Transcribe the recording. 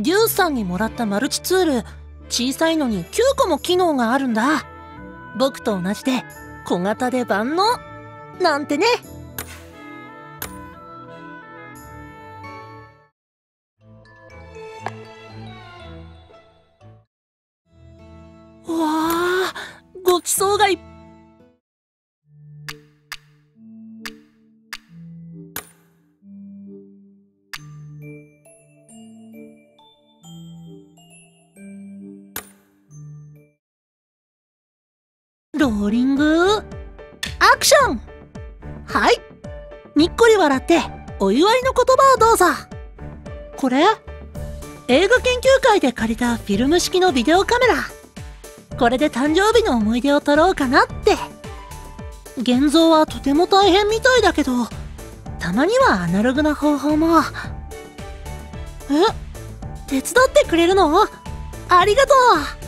リュウさんにもらったマルチツール。小さいのに9個も機能があるんだ。僕と同じで小型で万能。なんてね。わあごちそうがいっぱい。ローリング。アクション。はい。にっこり笑ってお祝いの言葉をどうぞ。これ映画研究会で借りたフィルム式のビデオカメラ。これで誕生日の思い出を撮ろうかなって。現像はとても大変みたいだけどたまにはアナログな方法も。え？手伝ってくれるの？ありがとう。